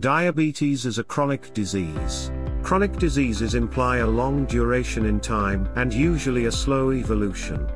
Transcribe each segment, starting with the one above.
Diabetes is a chronic disease. Chronic diseases imply a long duration in time and usually a slow evolution.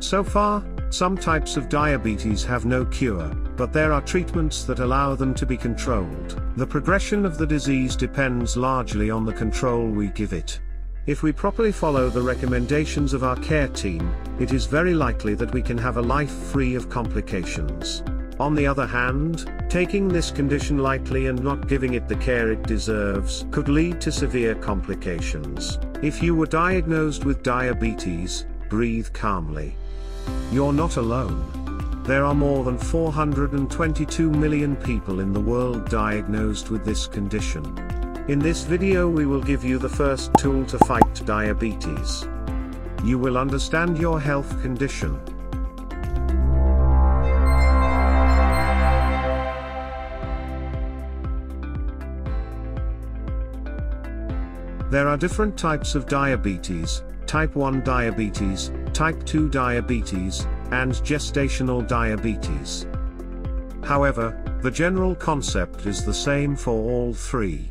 So far, some types of diabetes have no cure, but there are treatments that allow them to be controlled. The progression of the disease depends largely on the control we give it. If we properly follow the recommendations of our care team, it is very likely that we can have a life free of complications. On the other hand, taking this condition lightly and not giving it the care it deserves could lead to severe complications. If you were diagnosed with diabetes, breathe calmly. You're not alone. There are more than 422 million people in the world diagnosed with this condition. In this video we will give you the first tool to fight diabetes. You will understand your health condition, There are different types of diabetes, type 1 diabetes, type 2 diabetes, and gestational diabetes. However, the general concept is the same for all three.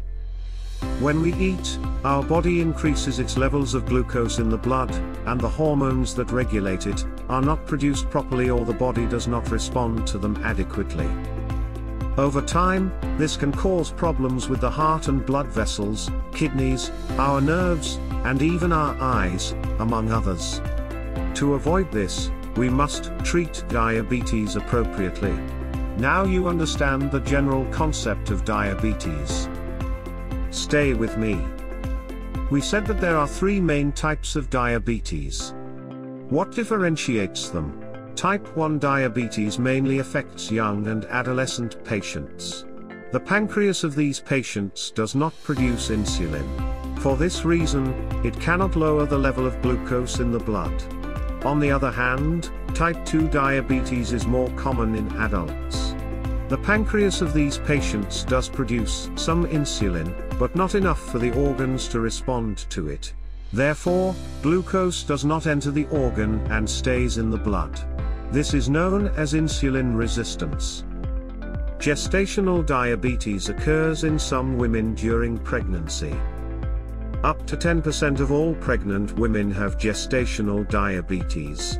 When we eat, our body increases its levels of glucose in the blood, and the hormones that regulate it, are not produced properly or the body does not respond to them adequately. Over time, this can cause problems with the heart and blood vessels, kidneys, our nerves, and even our eyes, among others. To avoid this, we must treat diabetes appropriately. Now you understand the general concept of diabetes. Stay with me. We said that there are three main types of diabetes. What differentiates them? Type 1 diabetes mainly affects young and adolescent patients. The pancreas of these patients does not produce insulin. For this reason, it cannot lower the level of glucose in the blood. On the other hand, type 2 diabetes is more common in adults. The pancreas of these patients does produce some insulin, but not enough for the organs to respond to it. Therefore, glucose does not enter the organ and stays in the blood. This is known as insulin resistance. Gestational diabetes occurs in some women during pregnancy. Up to 10% of all pregnant women have gestational diabetes.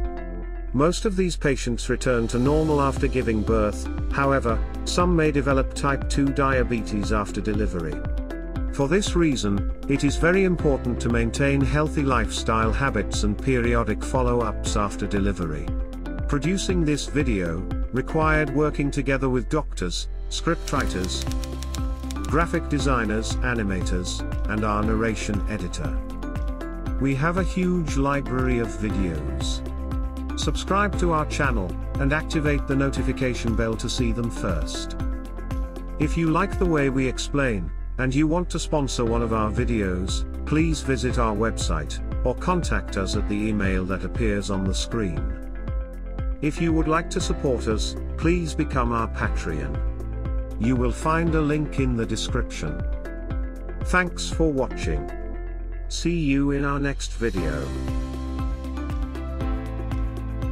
Most of these patients return to normal after giving birth, however, some may develop type 2 diabetes after delivery. For this reason, it is very important to maintain healthy lifestyle habits and periodic follow-ups after delivery. Producing this video, required working together with doctors, scriptwriters, graphic designers, animators, and our narration editor. We have a huge library of videos. Subscribe to our channel, and activate the notification bell to see them first. If you like the way we explain, and you want to sponsor one of our videos, please visit our website, or contact us at the email that appears on the screen. If you would like to support us, please become our Patreon. You will find a link in the description. Thanks for watching. See you in our next video.